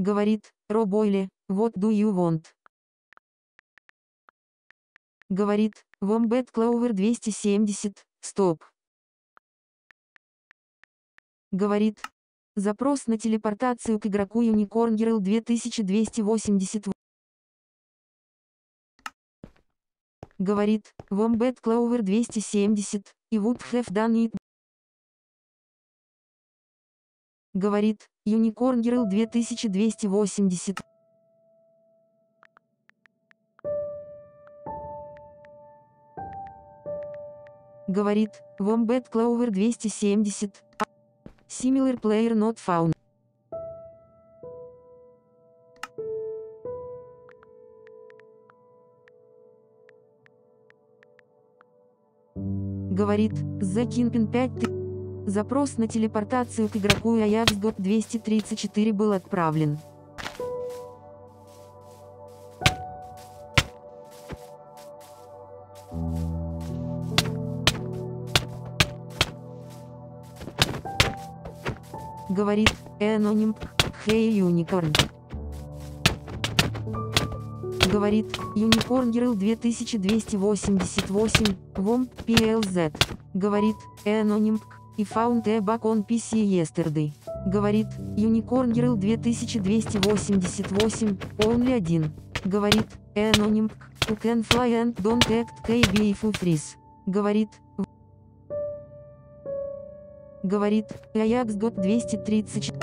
Говорит, Робойли, what do you want? Говорит, Wombat Clover 270, стоп. Говорит, запрос на телепортацию к игроку Unicorn Girl 2280. Говорит, Wombat Clover 270, и would have done it. Говорит, Unicorn Girl 2280. Говорит, Wombat Clover 270. Similar player not found. Говорит, The Kingpin 5 Запрос на телепортацию к игроку Ajax Dot 234 был отправлен. Говорит, Эноним, Hey Unicorn. Говорит, Unicorn Girl 2288, WOM, PLZ. Говорит, Эноним, и found a bug on PC yesterday. Говорит, Unicorn Girl 2288, only один. Говорит, Эноним, you can fly and don't act KB if you freeze. Говорит, Говорит, Ajax Dot 234.